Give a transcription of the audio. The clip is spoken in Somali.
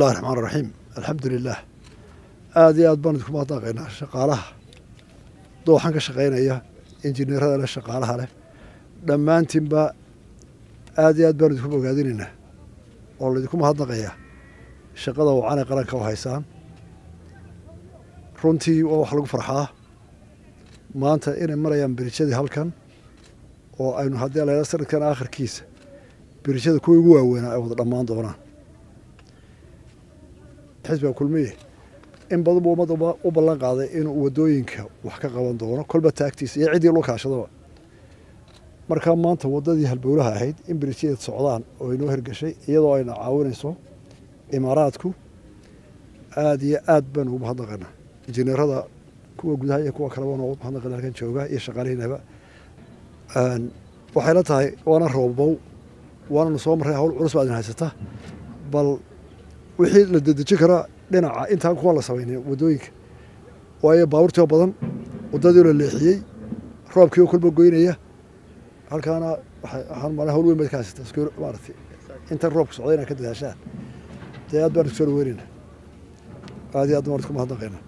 bismillahi raxmaan raxiim alxamdu lilah aada iyo aad baan idinku mahadnaqaynaa shaqaalaha. Dooxan ka shaqaynaya injineerada leh shaqaalaha leh. Dhammaantiinba aada iyo aad baan idinku bogaadinaynaa oo laydinku mahadnaqayaa shaqada wacanay qaranka u haysaan. Runtii waa wax lagu farxaa. Maanta inay marayaan birijadii halkan oo aynu haddii layla sanadkan aakhirkiisa birijada kuwii ugu waaweynaa ay wada dhammaan doonaan xisbiga kulmiye in badan buu ummadda u ballan qaaday inuu waddooyinka wax ka qaban doono kolba taagtiisa iyo ciddii loo kaashadaba. Markaa maanta waddadii halbowlaha ahayd in birijadeed socdaan oo inoo hirgashay iyadoo ayna caawinayso imaaraadku aada iyo aad baan ugu mahadnaqaynaa injineerada kuwa gudaha iyo kuwa kaleba noogu mahadnaqayna halkan jooga iyo shaqaalihiinaba waxayla tahay waana roobbow waananu soo marray hawl culus baa haysata bal wixii la dedejin karaa dhinaca intaan kuwa la samaynin waddooyinka. Waayo baabuurtii oo badan waddadii la leexiyey roobkii oo kolba goynaya halkaana waxaan mala hawl weyn baad ka haysata maaratay intan roobka socday inaad ka dadaashaan. Dee aad baan isku soo dhaweynayna aad iyo aad baan idku mahadnaqaynaa